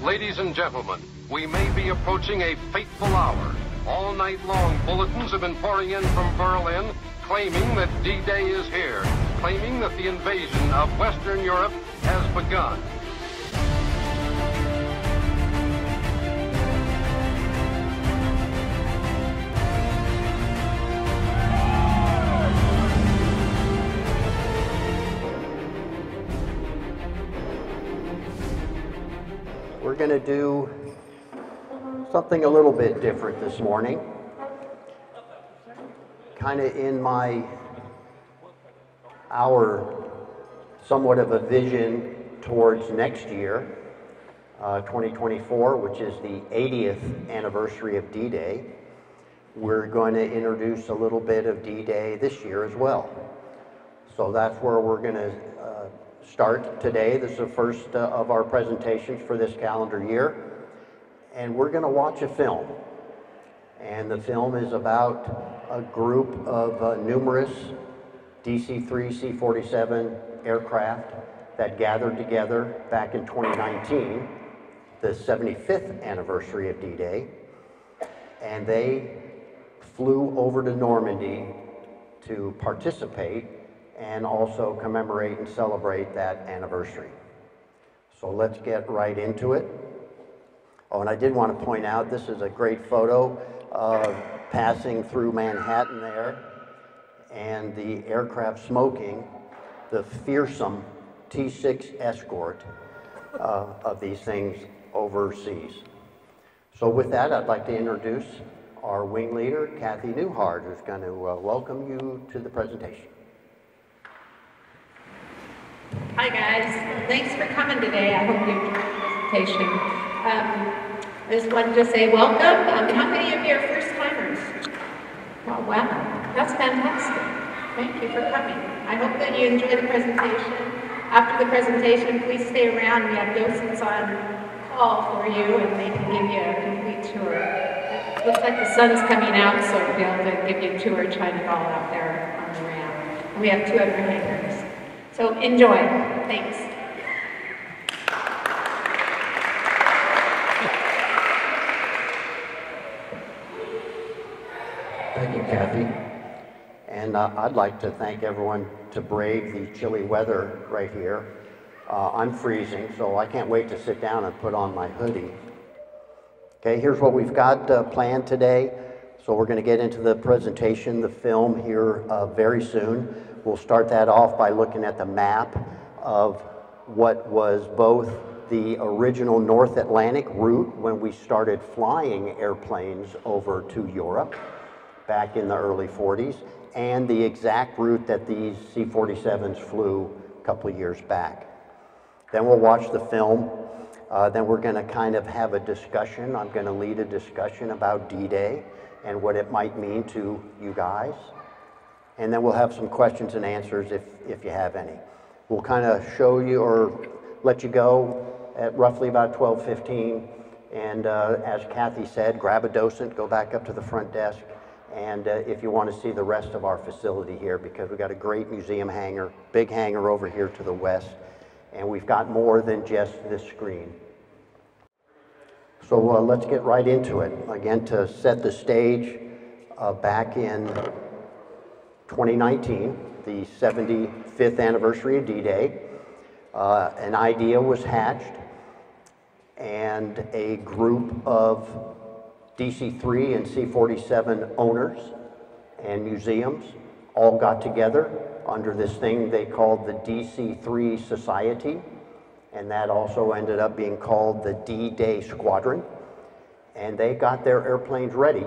Ladies and gentlemen, we may be approaching a fateful hour. All night long, bulletins have been pouring in from Berlin claiming that D-Day is here, claiming that the invasion of Western Europe has begun. Going to do something a little bit different this morning. Kind of in my, our somewhat of a vision towards next year, uh, 2024, which is the 80th anniversary of D-Day. We're going to introduce a little bit of D-Day this year as well. So that's where we're going to start today. This is the first uh, of our presentations for this calendar year. And we're going to watch a film. And the film is about a group of uh, numerous DC-3, C-47 aircraft that gathered together back in 2019, the 75th anniversary of D-Day. And they flew over to Normandy to participate and also commemorate and celebrate that anniversary. So let's get right into it. Oh, and I did want to point out, this is a great photo of passing through Manhattan there and the aircraft smoking the fearsome T-6 Escort uh, of these things overseas. So with that, I'd like to introduce our wing leader, Kathy Newhart, who's going to uh, welcome you to the presentation. Hi guys, thanks for coming today. I hope you enjoyed the presentation. Um, I just wanted to say welcome. Um, how many of you are first timers? Well, wow, that's fantastic. Thank you for coming. I hope that you enjoy the presentation. After the presentation, please stay around. We have docents on call for you and they can give you a complete tour. Looks like the sun's coming out, so we'll be able to give you a tour of Ball out there on the ramp. We have two other hangars. So enjoy. Thanks. Thank you, Kathy. And uh, I'd like to thank everyone to brave the chilly weather right here. Uh, I'm freezing, so I can't wait to sit down and put on my hoodie. Okay, here's what we've got uh, planned today. So we're going to get into the presentation, the film here uh, very soon. We'll start that off by looking at the map of what was both the original North Atlantic route when we started flying airplanes over to Europe back in the early 40s, and the exact route that these C-47s flew a couple of years back. Then we'll watch the film. Uh, then we're going to kind of have a discussion. I'm going to lead a discussion about D-Day and what it might mean to you guys. And then we'll have some questions and answers if, if you have any. We'll kind of show you or let you go at roughly about 12:15. And uh, as Kathy said, grab a docent, go back up to the front desk, and uh, if you want to see the rest of our facility here, because we've got a great museum hangar, big hangar over here to the west, and we've got more than just this screen. So uh, let's get right into it. Again, to set the stage, uh, back in 2019, the 75th anniversary of D-Day, uh, an idea was hatched, and a group of DC-3 and C-47 owners and museums all got together under this thing they called the DC-3 Society, and that also ended up being called the D-Day Squadron. And they got their airplanes ready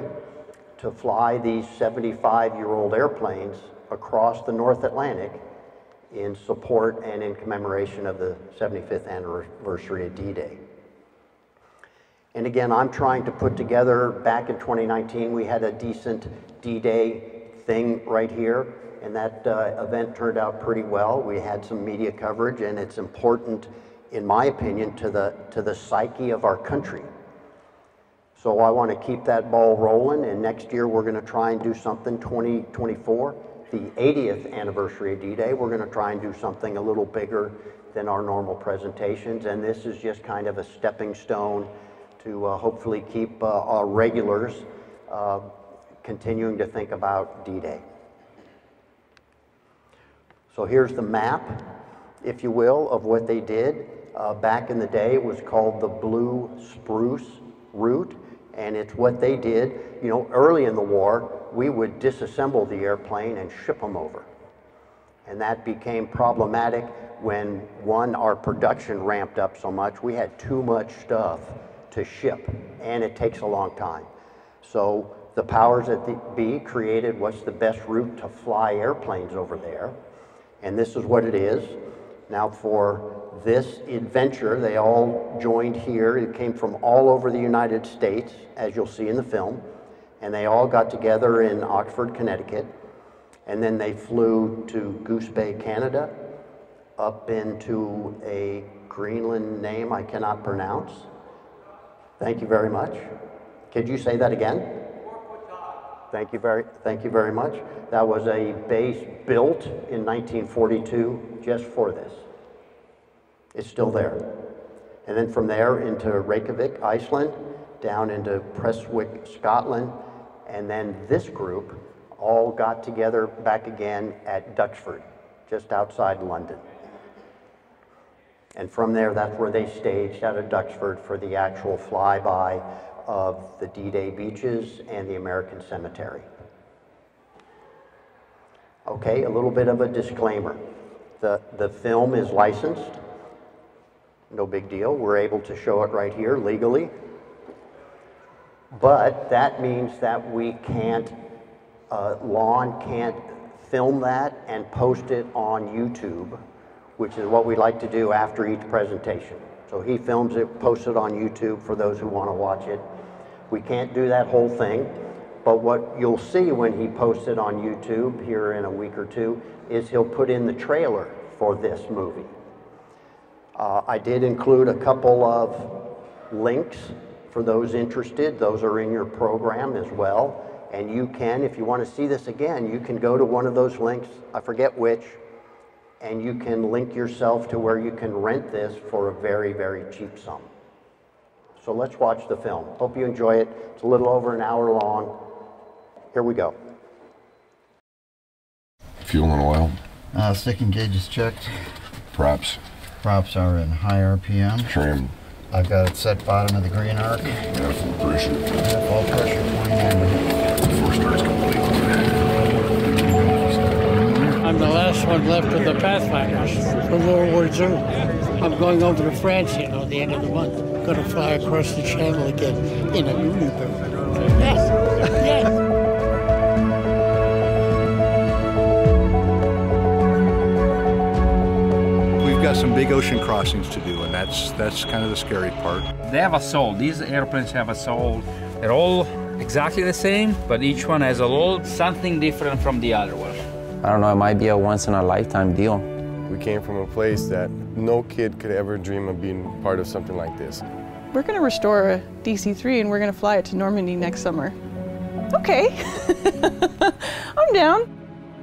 to fly these 75-year-old airplanes across the North Atlantic in support and in commemoration of the 75th anniversary of D-Day. And again, I'm trying to put together, back in 2019, we had a decent D-Day thing right here, and that uh, event turned out pretty well. We had some media coverage, and it's important, in my opinion, to the, to the psyche of our country. So I want to keep that ball rolling, and next year we're going to try and do something 2024, the 80th anniversary of D-Day. We're going to try and do something a little bigger than our normal presentations, and this is just kind of a stepping stone to uh, hopefully keep uh, our regulars uh, continuing to think about D-Day. So here's the map, if you will, of what they did. Uh, back in the day, it was called the Blue Spruce Route, and it's what they did. You know, early in the war, we would disassemble the airplane and ship them over. And that became problematic when, one, our production ramped up so much, we had too much stuff to ship, and it takes a long time. So the powers that be created what's the best route to fly airplanes over there, and this is what it is. Now for this adventure, they all joined here. It came from all over the United States, as you'll see in the film, and they all got together in Oxford, Connecticut, and then they flew to Goose Bay, Canada, up into a Greenland name I cannot pronounce. Thank you very much. Could you say that again? Thank you very, thank you very much. That was a base built in 1942 just for this. It's still there. And then from there into Reykjavik, Iceland, down into Prestwick, Scotland, and then this group all got together back again at Duxford, just outside London. And from there, that's where they staged out of Duxford for the actual flyby of the D-Day beaches and the American Cemetery. Okay, a little bit of a disclaimer. The, the film is licensed. No big deal. We're able to show it right here legally. But that means that we can't, uh, Lon can't film that and post it on YouTube, which is what we like to do after each presentation. So he films it, posts it on YouTube for those who want to watch it. We can't do that whole thing, but what you'll see when he posts it on YouTube here in a week or two is he'll put in the trailer for this movie. Uh, I did include a couple of links for those interested. Those are in your program as well. And you can, if you want to see this again, you can go to one of those links, I forget which, and you can link yourself to where you can rent this for a very, very cheap sum. So let's watch the film. Hope you enjoy it. It's a little over an hour long. Here we go. Fuel and oil, Uh, sticking gauge is checked. props, Props are in high RPM. trim, I've got it set bottom of the green arc. yeah, full pressure. Full pressure, 29 Before starts complete. I'm the last one left of the Pathfinders from World War II. I'm going over to France, you know, at the end of the month. Going to fly across the channel again in a Luniberg. Yes, yes. Got some big ocean crossings to do, and that's that's kind of the scary part. They have a soul. These airplanes have a soul. They're all exactly the same, but each one has a little something different from the other one. I don't know, it might be a once in a lifetime deal. We came from a place that no kid could ever dream of being part of something like this. We're going to restore a DC-3 and we're going to fly it to Normandy next summer. Okay. I'm down.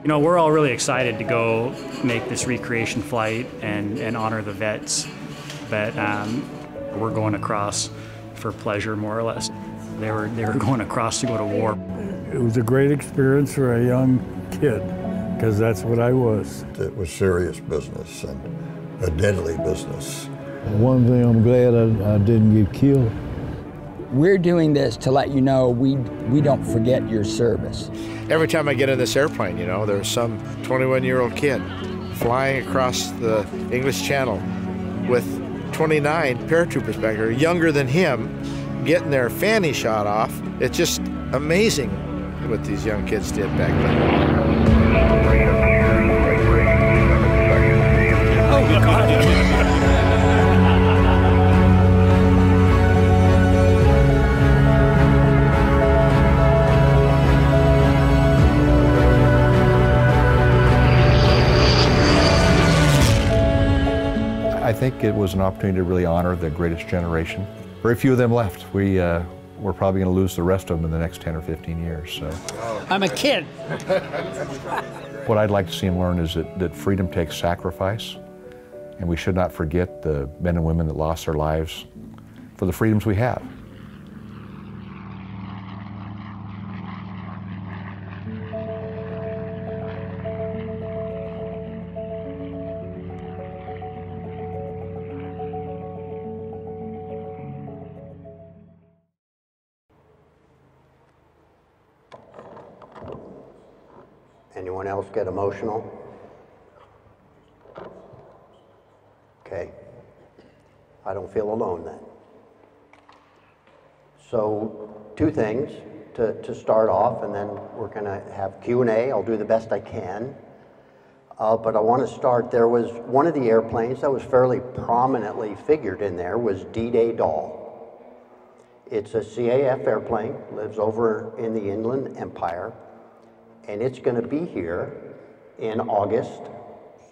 You know, we're all really excited to go make this recreation flight and, and honor the vets, but um, we're going across for pleasure, more or less. They were, they were going across to go to war. It was a great experience for a young kid, because that's what I was. It was serious business and a deadly business. One thing I'm glad I, I didn't get killed. We're doing this to let you know we, we don't forget your service. Every time I get in this airplane, you know, there's some 21 year old kid flying across the English Channel with 29 paratroopers back there, younger than him, getting their fanny shot off. It's just amazing what these young kids did back then. Oh, I think it was an opportunity to really honor the greatest generation. Very few of them left. We uh, we're probably going to lose the rest of them in the next 10 or 15 years. So, I'm a kid. what I'd like to see them learn is that, that freedom takes sacrifice, And we should not forget the men and women that lost their lives for the freedoms we have. Emotional? Okay. I don't feel alone then. So, two things to, to start off, and then we're going to have Q&A. I'll do the best I can. Uh, but I want to start, there was one of the airplanes that was fairly prominently figured in there was D-Day Doll. It's a CAF airplane, lives over in the Inland Empire, and it's going to be here in August,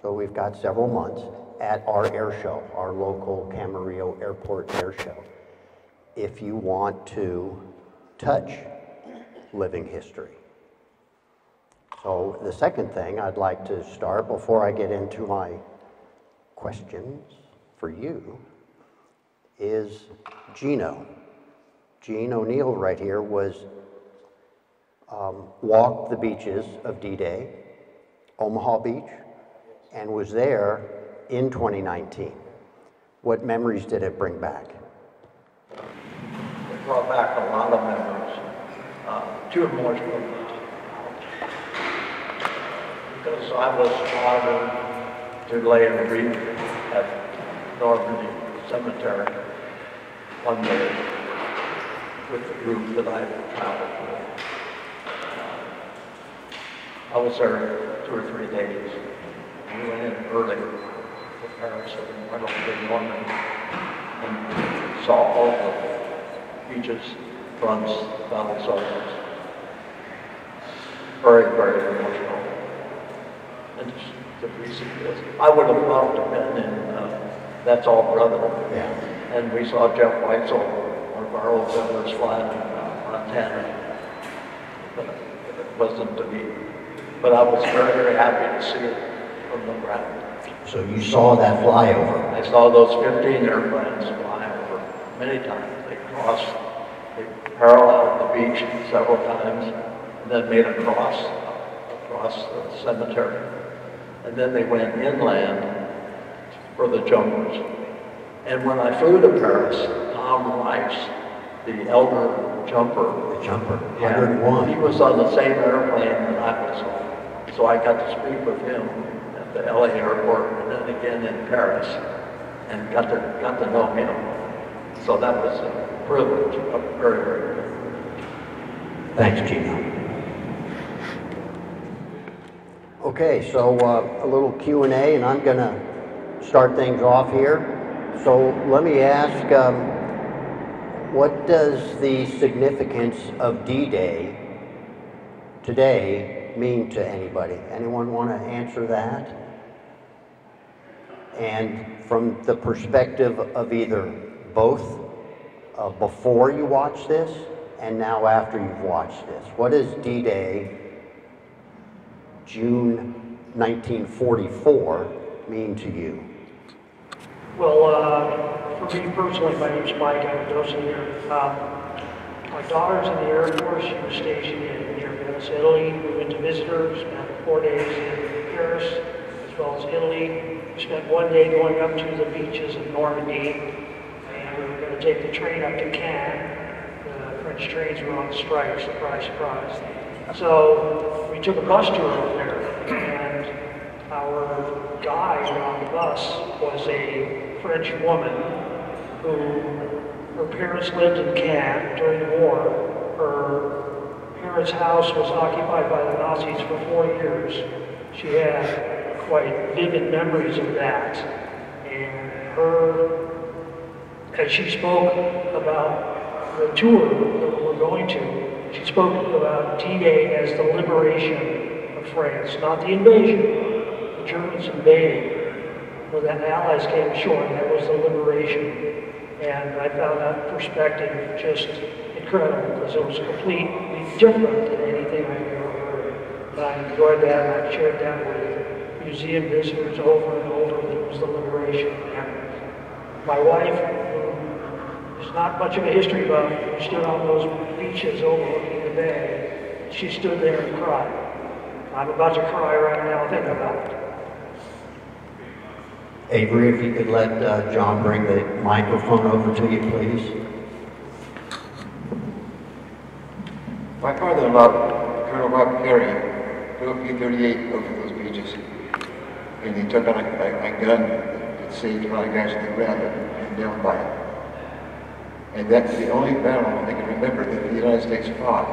so we've got several months, at our air show, our local Camarillo Airport Air Show. If you want to touch living history. So the second thing I'd like to start before I get into my questions for you is Gino. Gene O'Neill right here was um, walked the beaches of D-Day, Omaha Beach, and was there in 2019. What memories did it bring back? It brought back a lot of memories. Uh, two of was because I was honored to lay a wreath at Normandy Cemetery one day with the group that I traveled with. I was there two or three days. We went in early to Paris and went over to Normandy and saw all the beaches, fronts, battle soldiers. Very, very emotional. And just the reason is, I would have loved to have been in uh, That's All Brother. Yeah. And we saw Jeff Weitzel, one of our old settlers, flying in uh, Montana. But it wasn't to be. But I was very, very happy to see it from the ground. So you saw that flyover? I saw those 15 airplanes fly over many times. They crossed, they paralleled the beach several times, and then made a cross across the cemetery. And then they went inland for the jumpers. And when I flew to Paris, Tom Rice, the elder jumper, The jumper, yeah, 101. he was on the same airplane that I was on. So I got to speak with him at the LA airport and then again in Paris and got to, got to know him. So that was a privilege, a very, very good. Thanks, Gino. Okay, so uh, a little Q&A, and I'm going to start things off here. So let me ask, um, what does the significance of D-Day today mean to anybody? Anyone want to answer that? And from the perspective of either both uh, before you watch this and now after you've watched this, what does D-Day, June 1944, mean to you? Well, uh, for me personally, my name's Mike, I'm a docent here. Um, my daughter's in the Air Force, she was stationed in Venice, Italy. We went to visit her, spent four days in Paris, as well as Italy. We spent one day going up to the beaches of Normandy, and we were going to take the train up to Caen. The French trains were on strike, surprise, surprise. So we took a bus tour up there, and our guide on the bus was a French woman who, her parents lived in Caen during the war. Her parents' house was occupied by the Nazis for four years. She had quite vivid memories of that. And her, as she spoke about the tour that we're going to, she spoke about D-Day as the liberation of France, not the invasion. The Germans invaded. When the Allies came ashore, that was the liberation. And I found that perspective just incredible because it was completely different than anything I've ever heard. And I enjoyed that and I've shared that with museum visitors over and over it was the liberation. And my wife, who is not much of a history buff, stood on those beaches overlooking the bay, she stood there and cried. I'm about to cry right now thinking about it. Avery, if you could let uh, John bring the microphone over to you, please. My father-in-law, Colonel Bob Carey, flew a P-38 over those beaches. And he took on a, a, a gun that saved a lot of guys on the ground and down by it. And that's the only battle I can remember that the United States fought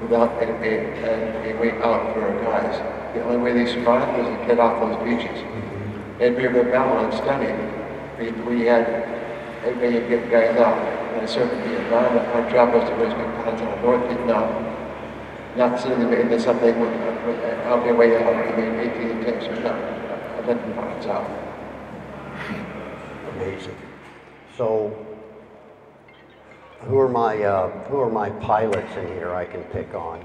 without a, a, a way out for our guys. The only way they survived was to get off those beaches. And we were battling and stunning. We, we had everybody would get guys out. And a certain environment, job was to rescue pilots on the North Vietnam, not sitting into something with, with, out their way out, I mean, 18 tanks or not, pilots out. Amazing. So, who are my uh, who are my pilots in here I can pick on?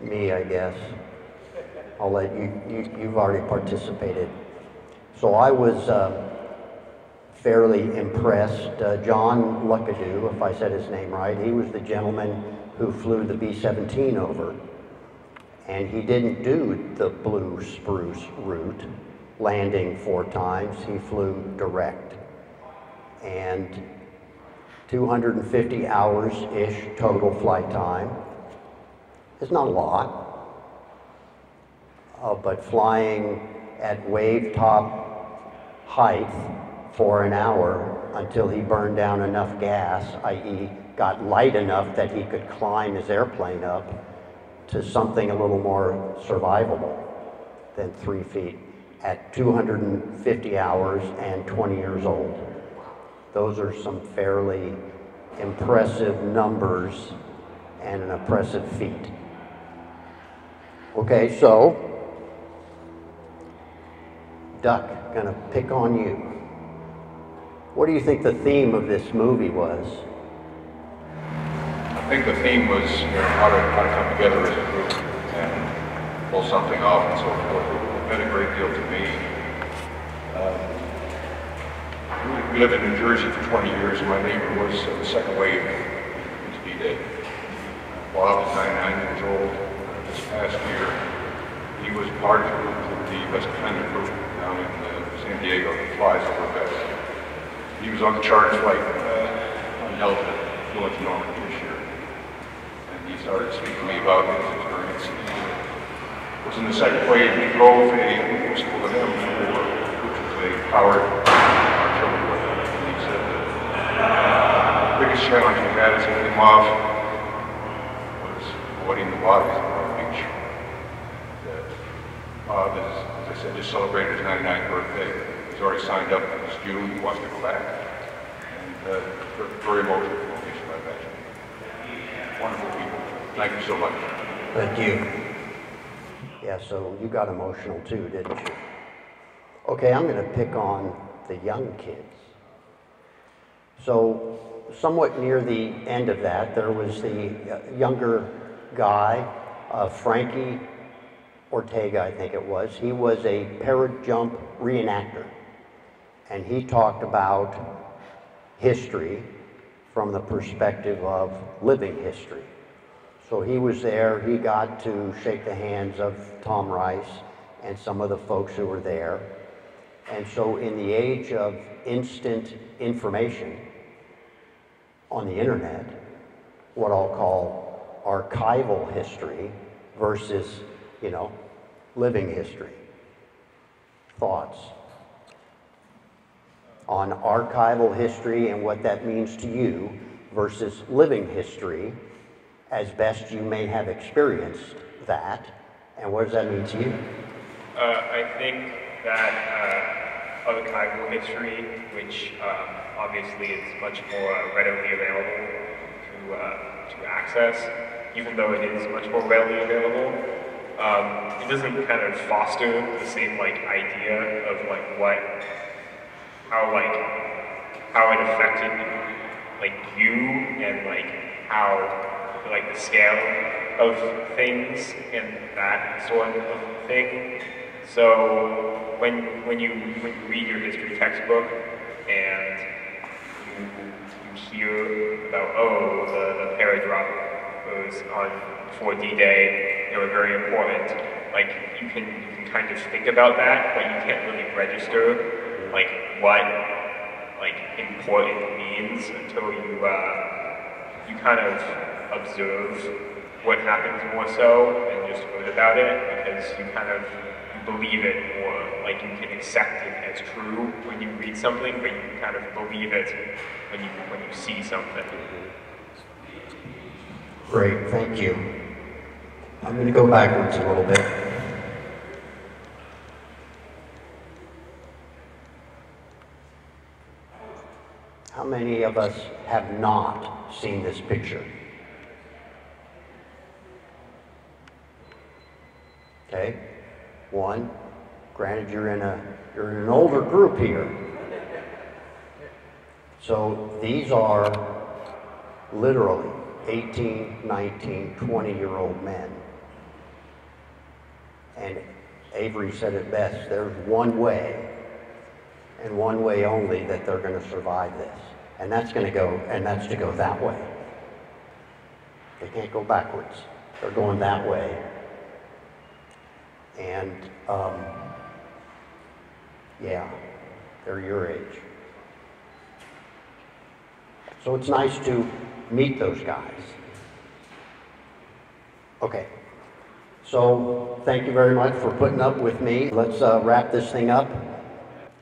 Me, I guess. I'll let you, you you've already participated. So I was uh, fairly impressed. Uh, John Luckadoo, if I said his name right, he was the gentleman who flew the B-17 over. And he didn't do the blue spruce route, landing four times. He flew direct. And 250 hours-ish total flight time. It's not a lot. Uh, but flying at wave top height for an hour until he burned down enough gas, i.e. got light enough that he could climb his airplane up to something a little more survivable than three feet at 250 hours and 20 years old. Those are some fairly impressive numbers and an impressive feat. Okay, so Duck, gonna pick on you. What do you think the theme of this movie was? I think the theme was you know, how, to, how to come together as a group and pull something off and so forth. It meant a great deal to me. Um, we, lived in New Jersey for 20 years, and my neighbor was the second wave into D-Day. Bob is 99 years old. This past year, he was part of the West Defender group down in uh, San Diego that flies over Vets. He was on the charter flight uh, on Delta, flew into Normandy this year. And he started speaking to me about his experience. It was in the second wave, he drove a, it was called an M4, which was a powered artillery weapon. And he said the biggest challenge he had as it came off was avoiding the bodies on the beach. That Bob is, as I said, just celebrated his 99th birthday. He's already signed up June. He wants to go back. And uh, very emotional location, I imagine. Wonderful people. Thank you so much. Thank you. Yeah, so you got emotional too, didn't you? Okay, I'm going to pick on the young kids. So, somewhat near the end of that, there was the uh, younger guy, uh, Frankie Ortega, I think it was. He was a parrot parajump reenactor. And he talked about history from the perspective of living history. So he was there, he got to shake the hands of Tom Rice and some of the folks who were there. And so in the age of instant information on the internet, what I'll call archival history versus, you know, living history. Thoughts on archival history and what that means to you versus living history as best you may have experienced that. And what does that mean to you? Uh, I think that uh, archival history, which um, obviously is much more readily available to, uh, to access, even though it is much more readily available, um, it doesn't kind of foster the same like idea of like what, how like, how it affected like you and like how like the scale of things and that sort of thing. So when when you when you read your history textbook and you, you hear about oh the the paradrop was on for D-Day, they were very important. Like you can you can kind of think about that, but you can't really register like what like important means until you uh, you kind of observe what happens more so and just learn about it because you kind of you believe it more. Like you can accept it as true when you read something, but you kind of believe it when you when you see something. Great, thank you. I'm going to go backwards a little bit. How many of us have not seen this picture? Okay, one. Granted, you're in a you're in an older group here. So these are literally 18, 19, 20 year old men. And Avery said it best there's one way, and one way only, that they're going to survive this. And that's going to go, and that's to go that way. They can't go backwards, they're going that way. And, um, yeah, they're your age. So it's nice to meet those guys. Okay. So thank you very much for putting up with me. Let's uh, wrap this thing up.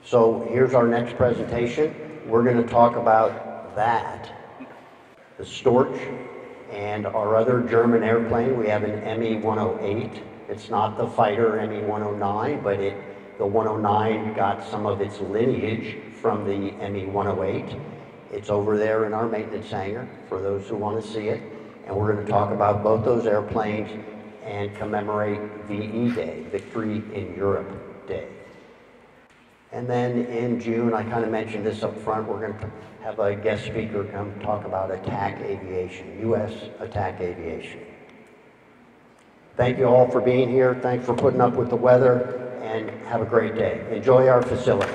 So here's our next presentation. We're going to talk about that, the Storch, and our other German airplane. We have an ME-108. It's not the fighter ME-109, but it, the 109 got some of its lineage from the ME-108. It's over there in our maintenance hangar for those who want to see it. And we're going to talk about both those airplanes and commemorate VE Day, Victory in Europe Day. And then in June, I kind of mentioned this up front, we're going to have a guest speaker come talk about attack aviation, U.S. attack aviation. Thank you all for being here. Thanks for putting up with the weather and have a great day. Enjoy our facility.